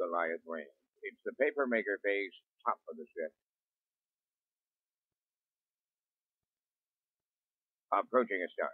Goliath Range. It's the papermaker phase, top of the stretch. Approaching a start.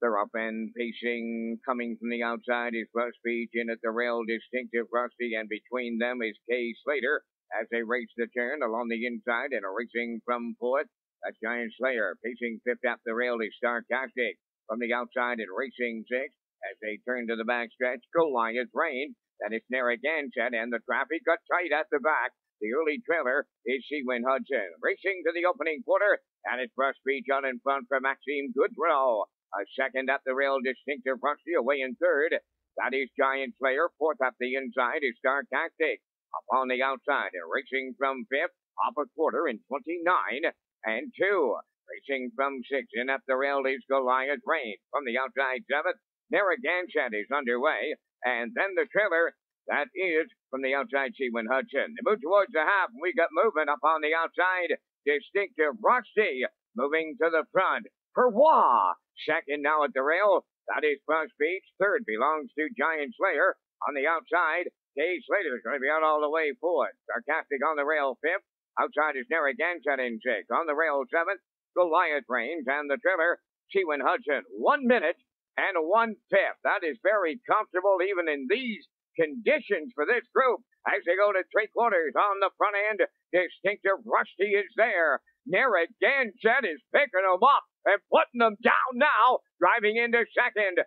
They're up and pacing, coming from the outside is Rush Beach in at the rail, distinctive Rusty, and between them is Kay Slater as they race the turn along the inside and racing from fourth. That's Giant Slayer. Pacing fifth up the rail is Starcastic. From the outside and racing sixth as they turn to the back stretch. Goliath Rain. Then it's Narragansett and the traffic got tight at the back. The early trailer is Seawin Hudson. Racing to the opening quarter and it's Rush Beach on in front for Maxime Goodrow. A second up the rail, distinctive Rusty away in third. That is Giant Slayer. Fourth up the inside is Starcastic. Up on the outside and racing from fifth, off a quarter in 29 and two. Racing from six and up the rail is Goliath Rain. From the outside seventh, Narragansett is underway. And then the trailer, that is from the outside Seawin Hudson. They move towards the half. and We got movement up on the outside. Distinctive Rusty moving to the front. Perwa second now at the rail. That is Brush Beach. Third belongs to Giant Slayer. On the outside, Kay Slater is going to be out all the way forward. Starcastic on the rail fifth. Outside is Narragansett in sixth. On the rail seventh, Goliath Range and the trailer, Seawin Hudson. One minute and one fifth. That is very comfortable even in these conditions for this group as they go to three quarters on the front end. Distinctive Rusty is there. Narragansett is picking them up and putting them down now, driving into second.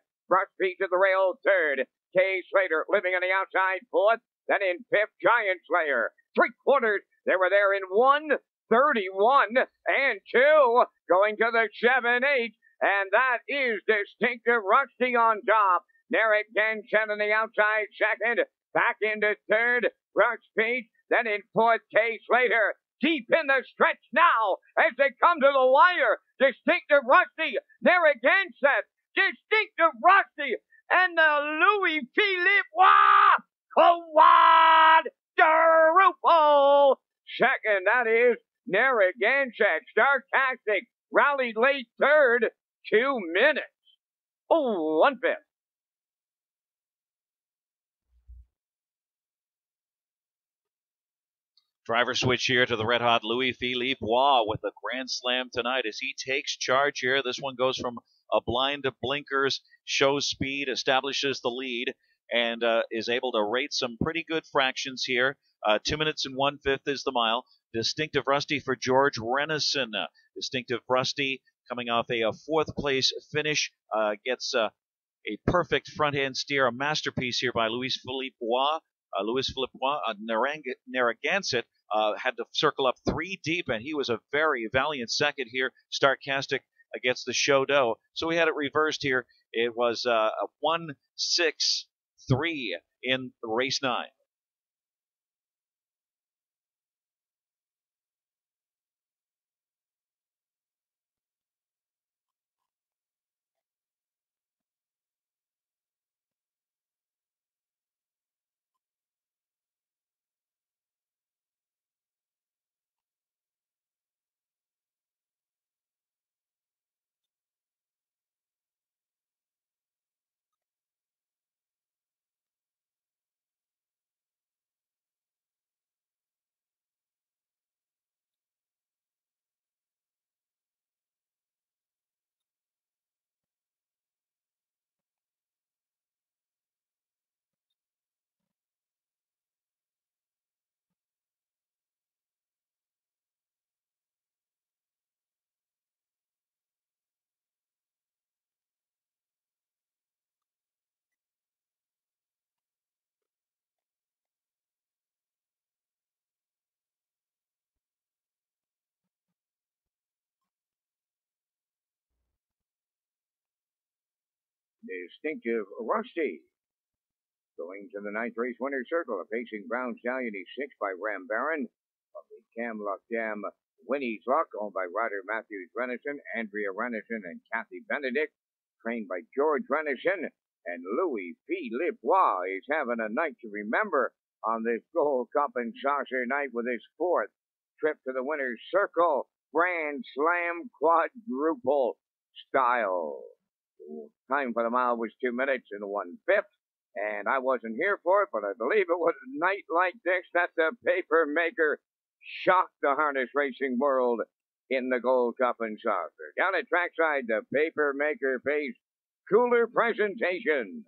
Beach to the rail third. Kay Slater living on the outside fourth. Then in fifth, Giant Slayer. Three quarters, they were there in one, 31 and two, going to the seven, eight. And that is distinctive Rusty on top. Narragansett on the outside second. Back into third, Rush. Then in fourth, Kay Slater deep in the stretch now as they come to the wire. Distinctive Rusty, Narragansett, distinctive Rusty, and the Louis Philippe quadruple. Second, that is Narragansett. Starcastic rallied late third, two minutes. Oh, one fifth. Driver switch here to the red hot Louis Philippe Roy with a grand slam tonight as he takes charge here. This one goes from a blind to blinkers, shows speed, establishes the lead, and uh, is able to rate some pretty good fractions here. Uh, two minutes and one fifth is the mile. Distinctive Rusty for George Renison. Uh, Distinctive Rusty coming off a, a fourth place finish uh, gets uh, a perfect front end steer, a masterpiece here by Louis Philippe Roy. Uh, Louis Philippe Roy, uh, Narragansett uh, had to circle up three deep, and he was a very valiant second here. Starcastic against the show dough. So we had it reversed here. It was uh, a one six three in race nine. Distinctive Rusty. Going to the ninth race winner's circle, a pacing Brown Stallion, he's six by Ram Baron. Of the Camluck Dam, Winnie's Luck, owned by Ryder Matthews Renison, Andrea Renison, and Kathy Benedict. Trained by George Renison, and Louis Philippe Roy is having a night to remember on this Gold Cup and Saucer night with his fourth trip to the winner's circle. Grand Slam quadruple style. Time for the mile was two minutes and one fifth. And I wasn't here for it, but I believe it was a night like this that the paper maker shocked the harness racing world in the Gold Cup and Saucer. Down at trackside, the paper maker faced cooler presentation.